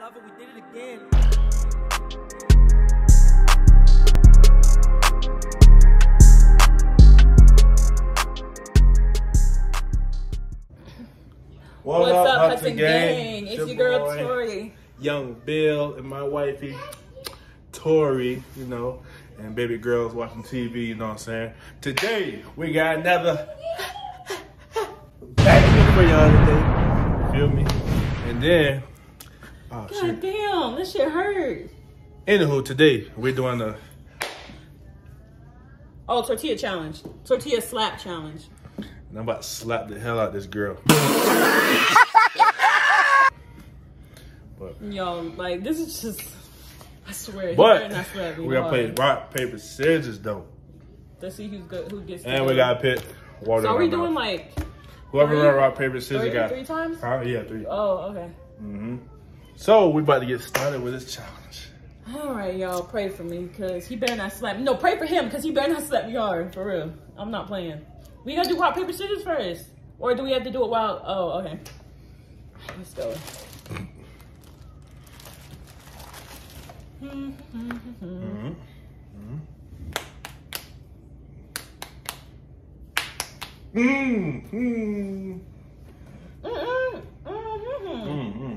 Love it, we did it again. What What's up, Hudson Hudson Gang? It's your girl boy, Tori. Yung Ville and my wifey Tori, you know, and baby girls watching TV, you know what I'm saying? Today we got another back for y'all today. Feel me? And then oh God shit. damn, this shit hurt. Anywho, today we're doing the Oh, tortilla challenge. Tortilla slap challenge. and I'm about to slap the hell out this girl. but Yo, like this is just I swear. but we gotta play rock, paper, scissors though. Let's see who's good who gets And we gotta pick water. So are we doing mouth. like Whoever three- run rock, paper, scissors three, got. three times? Yeah, three. Oh, okay. hmm So we about to get started with this challenge. All right, y'all, pray for me because he better not slap me. No, pray for him because he better not slap me hard. For real. I'm not playing. We gotta do rock, paper, scissors first. Or do we have to do it while oh, okay. Let's go. Mm-hmm. Mm-hmm. Mm-mm, mhm. Mm-hmm. Mm-hmm.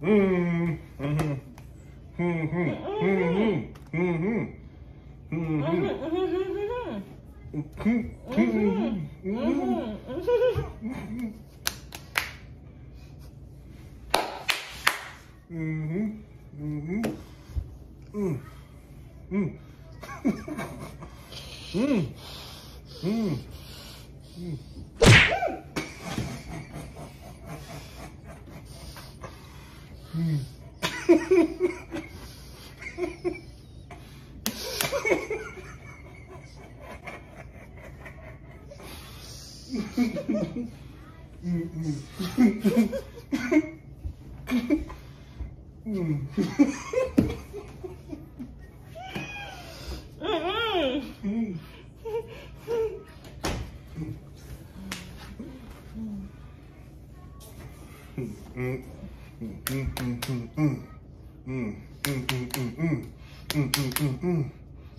Mm-hmm. Mm-hmm. Mm-hmm. Mm-hmm. Mm-hmm. Mm. Mm. Mm.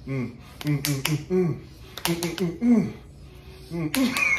Mm. Mm. Mhm.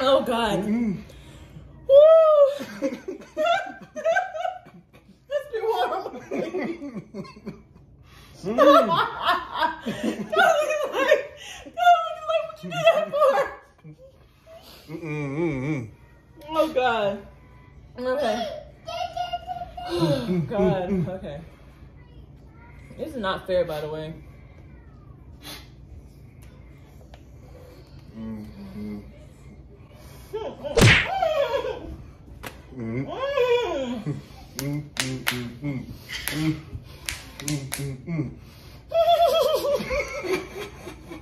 Oh God. Woo! Let's be warm. God, look at like, God, look at like what you did that for. Mm-mm. Oh God. Okay. Oh God. Okay. This is not fair, by the way. Mm-hmm.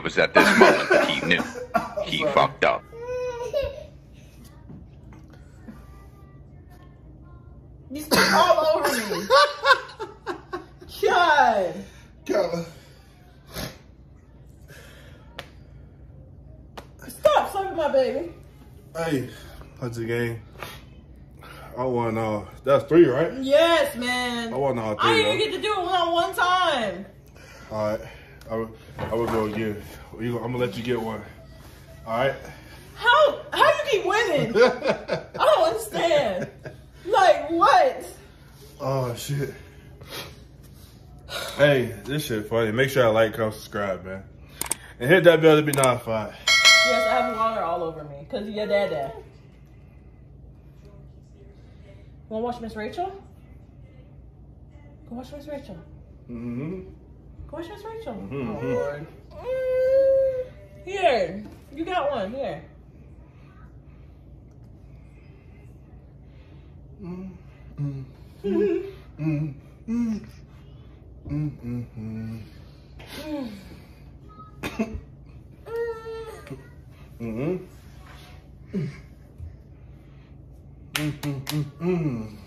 was at this moment that he knew. He fucked up. You spit all over me. God. God. Stop sucking my baby. Hey, that's the game. I won all. Uh, that's three, right? Yes, man. I won all uh, I three. didn't even get to do it one on one time. All right. I will, I will go again. I'm gonna let you get one. All right. How how do you keep winning? I don't understand. Like what? oh shit. Hey, this shit funny. Make sure I like, comment, subscribe, man, and hit that bell to be notified. Yes, I have water all over me because of your dad. Dad. Wanna watch Miss Rachel? Go watch Miss Rachel. Mm-hmm. Go watch Miss Rachel. Mhm. Oh Lord. Here, you got one. Here. Mm, mm, mm, mm, mm, mm. Mhm. Mm, mm, mm, mm.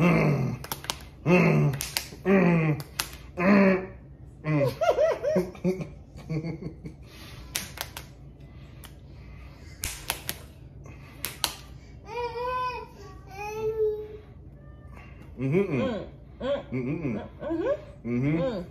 Mm, mm, mm, mm, mm. Mhm, mm. Mm, mm, Mhm, mm. mhm, Mhm. mm.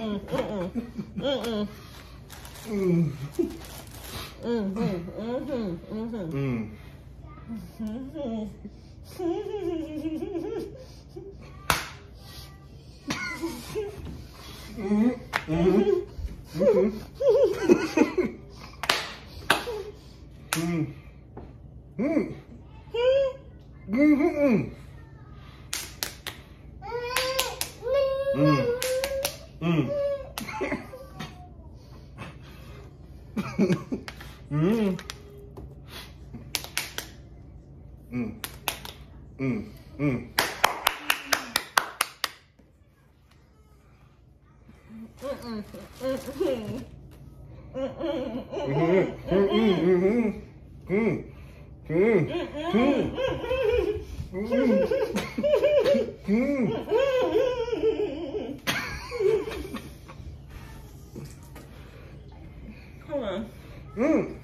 Mm-mm, mm-mm, mm-mm, mm-mm. Mm-mm, mm-mm, mm-mm. Mm, Mhm, mhm, mhm. mm. Mm. Mm. Mhm. Mm. Mm. Mm. Mm. Mm. Mm. Mm-hmm. Mm-hmm. Mm-mm. Mm-mm. Mm-hmm. Come on. Mm.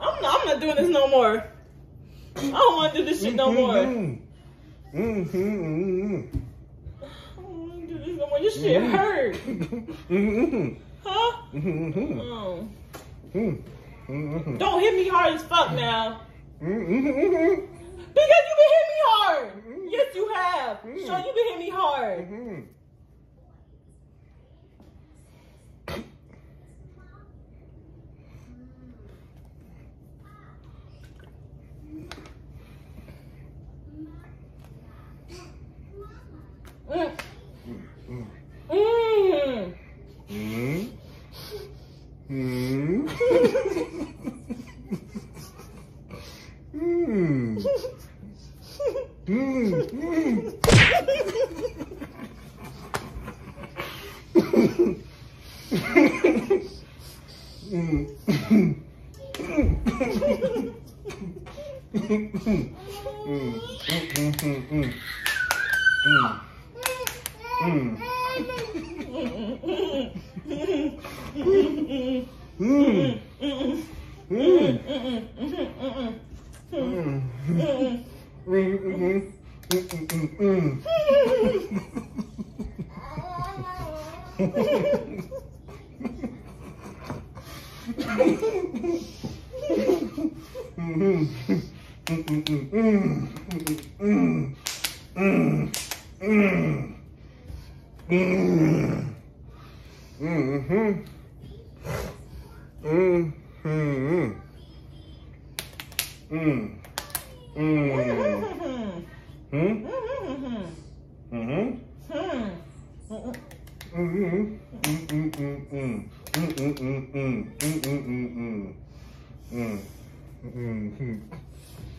I'm not, I'm not doing this no more. I don't want to do this shit no more. I Mhm. Mhm. don't want to do this no more. This shit hurt. Mhm. Huh? Mhm. Oh. Mhm. Mhm. Don't hit me hard as fuck now. Because you been hitting me hard. Yes, you have. So you been hitting me hard. Mm-hmm.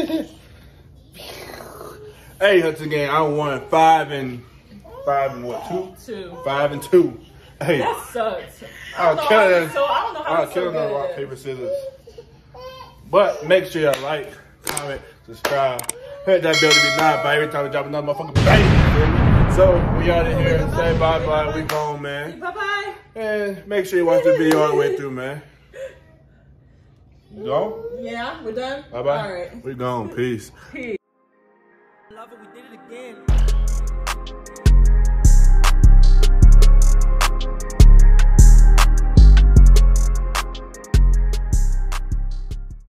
hey, Hudson Gang. I won five and five and what two? Two. Five and two. Hey, that sucks. I'll kill him. So I don't know how. I'll kill them rock paper scissors. But make sure y'all like, comment, subscribe. Hit that bell to be notified by every time we drop another motherfucking. So we out of here. Say bye bye. We gone, man. Bye bye. And make sure you watch the video all the way through, man. Yeah, we're done. Bye bye. All right. We're gone. Peace. Peace. We did it again.